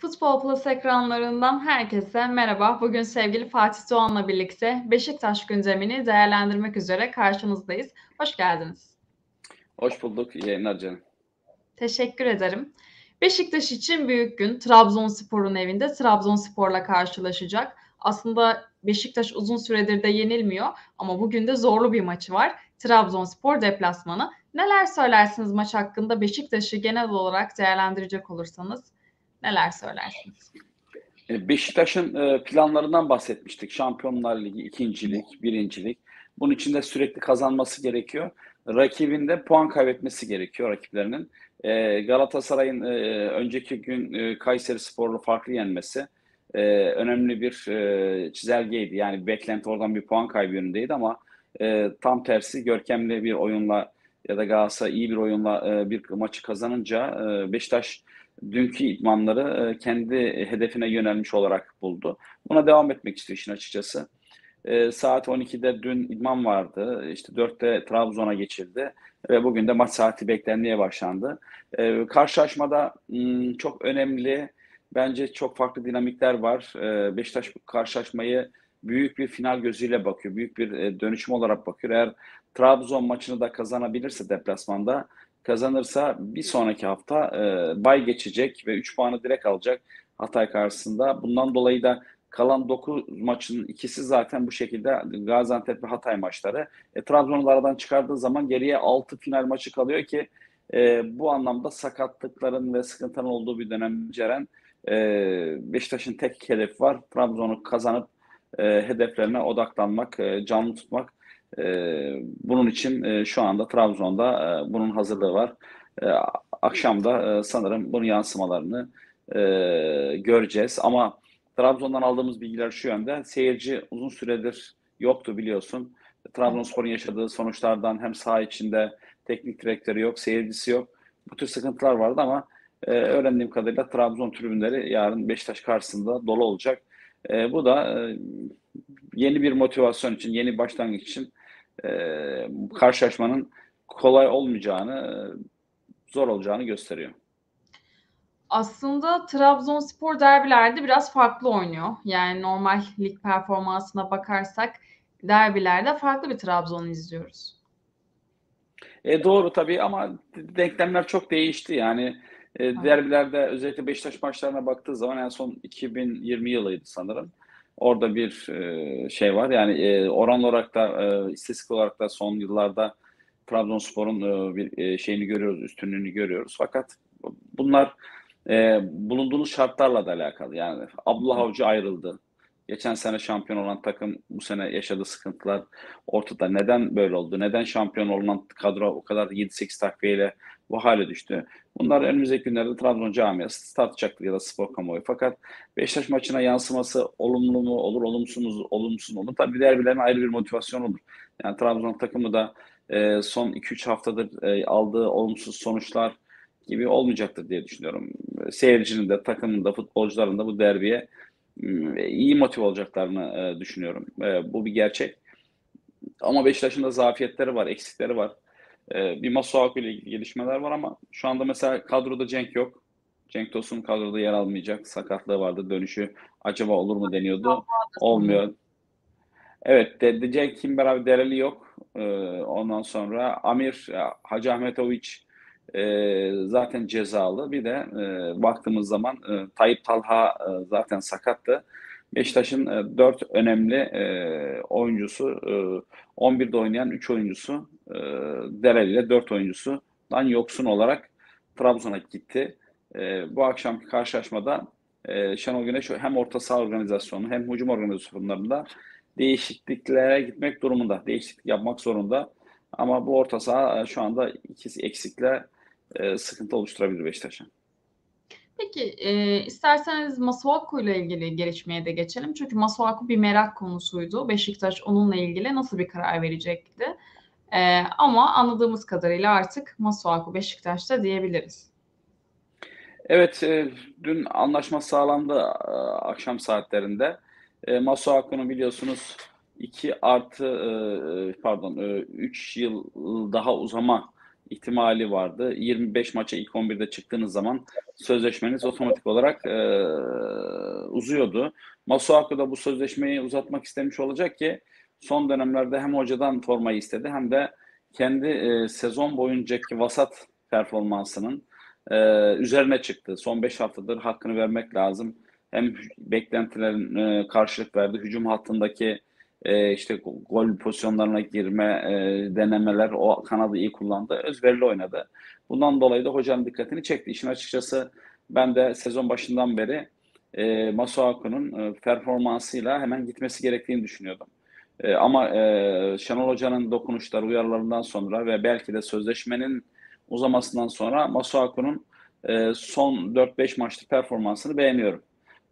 Futbol Plus ekranlarından herkese merhaba. Bugün sevgili Fatih Doğan'la birlikte Beşiktaş gündemini değerlendirmek üzere karşınızdayız. Hoş geldiniz. Hoş bulduk. İyi yayınlar canım. Teşekkür ederim. Beşiktaş için büyük gün. Trabzonspor'un evinde Trabzonspor'la karşılaşacak. Aslında Beşiktaş uzun süredir de yenilmiyor ama bugün de zorlu bir maçı var. Trabzonspor deplasmanı. Neler söylersiniz maç hakkında? Beşiktaş'ı genel olarak değerlendirecek olursanız neler söylersiniz? E, Beşiktaş'ın e, planlarından bahsetmiştik. Şampiyonlar Ligi, ikincilik, birincilik. Bunun için de sürekli kazanması gerekiyor. Rakibinde puan kaybetmesi gerekiyor rakiplerinin. E, Galatasaray'ın önceki gün Kayseri Spor'u farklı yenmesi önemli bir çizelgeydi. Yani beklenti oradan bir puan kaybı yönündeydi ama tam tersi görkemli bir oyunla ya da Galatasaray iyi bir oyunla bir maçı kazanınca Beşiktaş dünkü idmanları kendi hedefine yönelmiş olarak buldu. Buna devam etmek istiyor işin açıkçası. saat 12'de dün idman vardı. İşte 4'te Trabzon'a geçildi ve bugün de maç saati beklenmeye başlandı. karşılaşmada çok önemli, bence çok farklı dinamikler var. Beşiktaş karşılaşmayı büyük bir final gözüyle bakıyor. Büyük bir dönüşüm olarak bakıyor. Eğer Trabzon maçını da kazanabilirse deplasmanda kazanırsa bir sonraki hafta e, bay geçecek ve 3 puanı direkt alacak Hatay karşısında. Bundan dolayı da kalan 9 maçın ikisi zaten bu şekilde Gaziantep ve Hatay maçları. E, Trabzon'u aradan çıkardığı zaman geriye 6 final maçı kalıyor ki e, bu anlamda sakatlıkların ve sıkıntıların olduğu bir dönem Ceren. E, Beşiktaş'ın tek hedefi var. Trabzon'u kazanıp e, hedeflerine odaklanmak, e, canlı tutmak. E, bunun için e, şu anda Trabzon'da e, bunun hazırlığı var. E, akşam da e, sanırım bunun yansımalarını e, göreceğiz. Ama Trabzon'dan aldığımız bilgiler şu yönde. Seyirci uzun süredir yoktu biliyorsun. Trabzonspor'un yaşadığı sonuçlardan hem saha içinde teknik direktörü yok, seyircisi yok. Bu tür sıkıntılar vardı ama e, öğrendiğim kadarıyla Trabzon tribünleri yarın Beşiktaş karşısında dolu olacak. E, bu da e, yeni bir motivasyon için, yeni başlangıç için e, karşılaşmanın kolay olmayacağını, zor olacağını gösteriyor. Aslında Trabzonspor derbilerde biraz farklı oynuyor. Yani normal lig performansına bakarsak derbilerde farklı bir Trabzon'u izliyoruz. E, doğru tabii ama denklemler çok değişti. Yani e, derbilerde özellikle Beşiktaş maçlarına baktığı zaman en son 2020 yılıydı sanırım. Orada bir e, şey var. Yani e, oran olarak da e, istatistik olarak da son yıllarda Trabzonspor'un e, bir e, şeyini görüyoruz, üstünlüğünü görüyoruz. Fakat bunlar e, bulunduğunuz şartlarla da alakalı. Yani Abdullah Avcı ayrıldı. Geçen sene şampiyon olan takım bu sene yaşadığı sıkıntılar ortada. Neden böyle oldu? Neden şampiyon olan kadro o kadar 7-8 takviyeyle bu hale düştü? Bunlar önümüzdeki günlerde Trabzon camiası tartışacaktır ya da spor kamuoyu. Fakat Beşiktaş maçına yansıması olumlu mu olur, olumsuz mu, olumsuz mu olur? Tabii derbilerin ayrı bir motivasyon olur. Yani Trabzon takımı da e, son 2-3 haftadır e, aldığı olumsuz sonuçlar gibi olmayacaktır diye düşünüyorum. Seyircinin de, takımın da, futbolcuların da bu derbiye iyi motive olacaklarını e, düşünüyorum. E, bu bir gerçek. Ama Beşiktaş'ın da zafiyetleri var, eksikleri var. E, bir Masuaku ile ilgili gelişmeler var ama şu anda mesela kadroda Cenk yok. Cenk Tosun kadroda yer almayacak. Sakatlığı vardı. Dönüşü acaba olur mu deniyordu. Olmuyor. Evet, de, de Cenk Kimber abi Dereli yok. Ee, ondan sonra Amir Hacı Ahmetoviç e, zaten cezalı. Bir de e, baktığımız zaman e, Tayyip Talha e, zaten sakattı. Beşiktaş'ın e, 4 önemli e, oyuncusu, e, 11'de oynayan 3 oyuncusu, e, Dereli ile 4 oyuncusundan yoksun olarak Trabzon'a gitti. E, bu akşamki karşılaşmada e, Şenol Güneş hem orta saha organizasyonu hem hücum organizasyonlarında değişikliklere gitmek durumunda. Değişiklik yapmak zorunda. Ama bu orta saha e, şu anda ikisi eksikle e, sıkıntı oluşturabilir Beşiktaş'a. Peki e, isterseniz Masuaku ile ilgili gelişmeye de geçelim. Çünkü Masuaku bir merak konusuydu. Beşiktaş onunla ilgili nasıl bir karar verecekti? E, ama anladığımız kadarıyla artık Masuaku Beşiktaş'ta diyebiliriz. Evet, e, dün anlaşma sağlandı e, akşam saatlerinde. E, Masuaku'nun biliyorsunuz 2 artı e, pardon 3 e, yıl daha uzama ihtimali vardı. 25 maça ilk 11'de çıktığınız zaman sözleşmeniz otomatik olarak e, uzuyordu. Masuaku da bu sözleşmeyi uzatmak istemiş olacak ki son dönemlerde hem hocadan formayı istedi hem de kendi e, sezon boyuncaki vasat performansının e, üzerine çıktı. Son 5 haftadır hakkını vermek lazım. Hem beklentilerin e, karşılık verdi. Hücum hattındaki e, işte gol pozisyonlarına girme e, denemeler o kanadı iyi kullandı. Özverili oynadı. Bundan dolayı da hocanın dikkatini çekti. İşin açıkçası ben de sezon başından beri e, Masuaku'nun e, performansıyla hemen gitmesi gerektiğini düşünüyordum. E, ama e, Şenol Hoca'nın dokunuşları, uyarılarından sonra ve belki de sözleşmenin uzamasından sonra Masuaku'nun e, son 4-5 maçlık performansını beğeniyorum.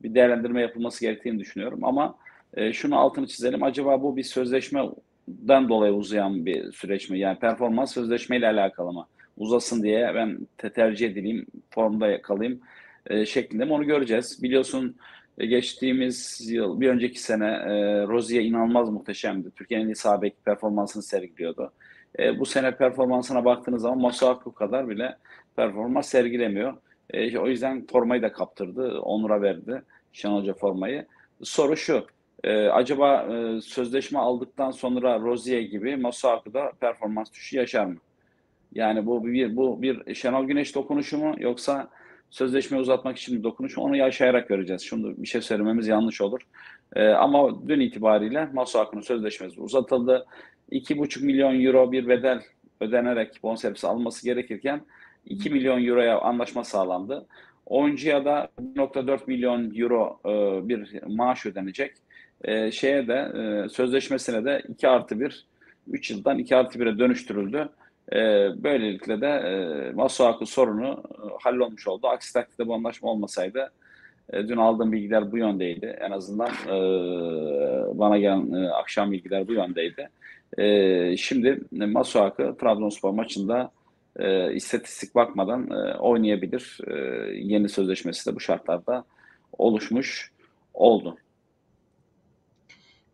Bir değerlendirme yapılması gerektiğini düşünüyorum ama e, şunu altını çizelim. Acaba bu bir sözleşmeden dolayı uzayan bir süreç mi? Yani performans sözleşmeyle alakalı mı? Uzasın diye ben te tercih edeyim, formda kalayım e, şeklinde mi onu göreceğiz. Biliyorsun e, geçtiğimiz yıl, bir önceki sene e, Rozier inanılmaz muhteşemdi. Türkiye'nin sağ bek performansını sergiliyordu. E, bu sene performansına baktığınız zaman Masuaku kadar bile performans sergilemiyor. E, o yüzden formayı da kaptırdı. Onur'a verdi Şenol formayı. Soru şu. E, acaba e, sözleşme aldıktan sonra Rozier gibi Masuaku da performans düşüşü yaşar mı? Yani bu bir bu bir Şenol Güneş dokunuşu mu yoksa sözleşme uzatmak için bir dokunuş onu yaşayarak göreceğiz. Şimdi bir şey söylememiz yanlış olur. E, ama dün itibariyle Masuaku'nun sözleşmesi uzatıldı. 2,5 milyon euro bir bedel ödenerek bonservis alması gerekirken 2 milyon euroya anlaşma sağlandı. Oyuncuya da 1.4 milyon euro e, bir maaş ödenecek. E, şeye de e, sözleşmesine de 2 artı 1 3 yıldan 2 artı 1'e dönüştürüldü. E, böylelikle de e, Masuaku sorunu e, hallolmuş oldu. Aksi takdirde bu anlaşma olmasaydı e, dün aldığım bilgiler bu yöndeydi. En azından e, bana gelen e, akşam bilgiler bu yöndeydi. E, şimdi Masuaku Trabzonspor maçında e, istatistik bakmadan e, oynayabilir. E, yeni sözleşmesi de bu şartlarda oluşmuş oldu.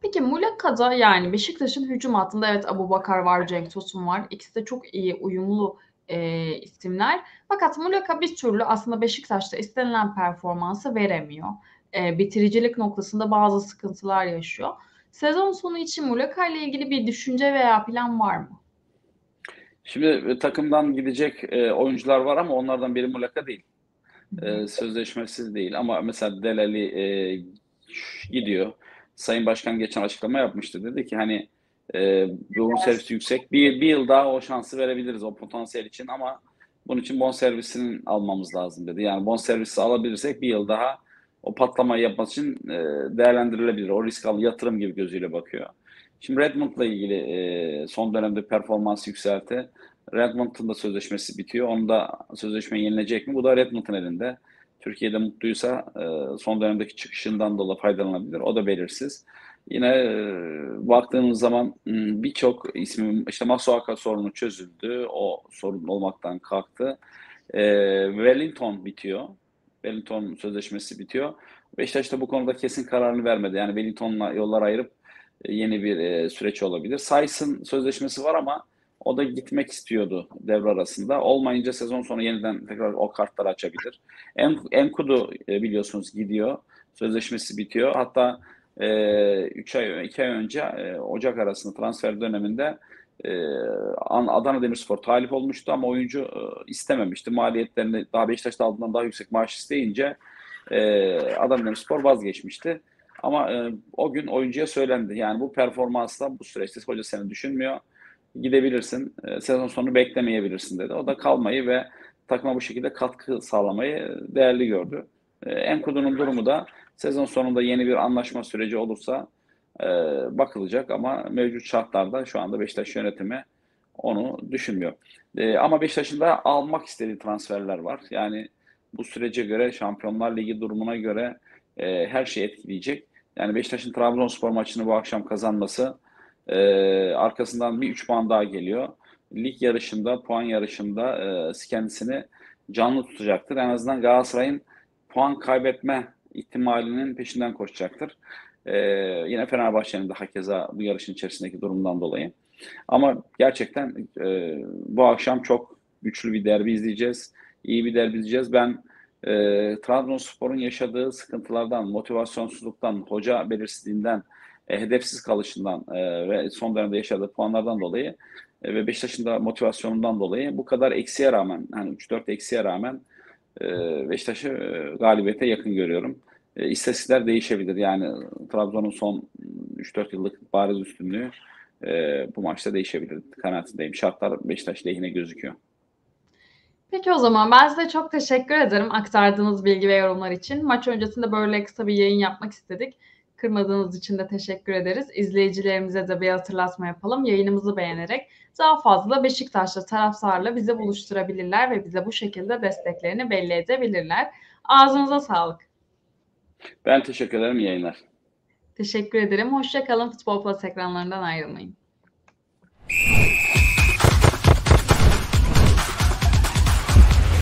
Peki Muleka'da yani Beşiktaş'ın hücum hattında evet Abu Bakar var, Cenk Tosun var. İkisi de çok iyi uyumlu e, isimler. Fakat Muleka bir türlü aslında Beşiktaş'ta istenilen performansı veremiyor. E, bitiricilik noktasında bazı sıkıntılar yaşıyor. Sezon sonu için Muleka ile ilgili bir düşünce veya plan var mı? Şimdi e, takımdan gidecek e, oyuncular var ama onlardan biri Muleka değil. E, sözleşmesiz değil ama mesela Delali e, gidiyor. Sayın Başkan geçen açıklama yapmıştı. Dedi ki hani e, bonservisi yüksek. Bir, bir yıl daha o şansı verebiliriz o potansiyel için ama bunun için bonservisini almamız lazım dedi. Yani bonservisi alabilirsek bir yıl daha o patlamayı yapması için e, değerlendirilebilir. O risk al yatırım gibi gözüyle bakıyor. Şimdi Redmond'la ilgili e, son dönemde performans yükseltti. Redmond'un da sözleşmesi bitiyor. Onun da sözleşme yenilecek mi? Bu da Redmond'un elinde. Türkiye'de mutluysa e, son dönemdeki çıkışından dolayı faydalanabilir. O da belirsiz. Yine e, baktığımız zaman birçok ismi işte Masuaka sorunu çözüldü. O sorun olmaktan kalktı. E, Wellington bitiyor. Wellington sözleşmesi bitiyor. Beşiktaş da bu konuda kesin kararını vermedi. Yani Wellington'la yollar ayırıp yeni bir e, süreç olabilir. Sayısın sözleşmesi var ama o da gitmek istiyordu devre arasında. Olmayınca sezon sonu yeniden tekrar o kartları açabilir. En, Enkudu e, biliyorsunuz gidiyor. Sözleşmesi bitiyor. Hatta 3 e, ay, 2 ay önce e, Ocak arasında transfer döneminde e, Adana Demirspor talip olmuştu ama oyuncu e, istememişti. Maliyetlerini daha Beşiktaş'ta aldığından daha yüksek maaş isteyince e, Adana Demirspor vazgeçmişti. Ama e, o gün oyuncuya söylendi. Yani bu performansla bu süreçte hoca seni düşünmüyor gidebilirsin. E, sezon sonu beklemeyebilirsin dedi. O da kalmayı ve takıma bu şekilde katkı sağlamayı değerli gördü. E, Enkudu'nun durumu da sezon sonunda yeni bir anlaşma süreci olursa e, bakılacak ama mevcut şartlarda şu anda Beşiktaş yönetimi onu düşünmüyor. E, ama Beşiktaş'ın da almak istediği transferler var. Yani bu sürece göre Şampiyonlar Ligi durumuna göre her şey etkileyecek. Yani Beşiktaş'ın Trabzonspor maçını bu akşam kazanması e, arkasından bir 3 puan daha geliyor. Lig yarışında, puan yarışında e, kendisini canlı tutacaktır. En azından Galatasaray'ın puan kaybetme ihtimalinin peşinden koşacaktır. E, yine Fenerbahçe'nin de hakeza bu yarışın içerisindeki durumdan dolayı. Ama gerçekten e, bu akşam çok güçlü bir derbi izleyeceğiz. İyi bir derbi izleyeceğiz. Ben e, Trabzonspor'un yaşadığı sıkıntılardan, motivasyonsuzluktan, hoca belirsizliğinden, e, hedefsiz kalışından e, ve son dönemde yaşadığı puanlardan dolayı e, ve Beşiktaş'ın da motivasyonundan dolayı bu kadar eksiye rağmen, hani 3-4 eksiye rağmen e, Beşiktaş'ı e, galibiyete yakın görüyorum. E, istatistikler değişebilir. Yani Trabzon'un son 3-4 yıllık bariz üstünlüğü e, bu maçta değişebilir kanaatindeyim. Şartlar Beşiktaş lehine gözüküyor. Peki o zaman ben size çok teşekkür ederim aktardığınız bilgi ve yorumlar için. Maç öncesinde böyle kısa bir yayın yapmak istedik. Kırmadığınız için de teşekkür ederiz. İzleyicilerimize de bir hatırlatma yapalım. Yayınımızı beğenerek daha fazla Beşiktaşlı taraftarla bizi buluşturabilirler ve bize bu şekilde desteklerini belli edebilirler. Ağzınıza sağlık. Ben teşekkür ederim. Yayınlar. Teşekkür ederim. Hoşçakalın. Futbol Plus ekranlarından ayrılmayın.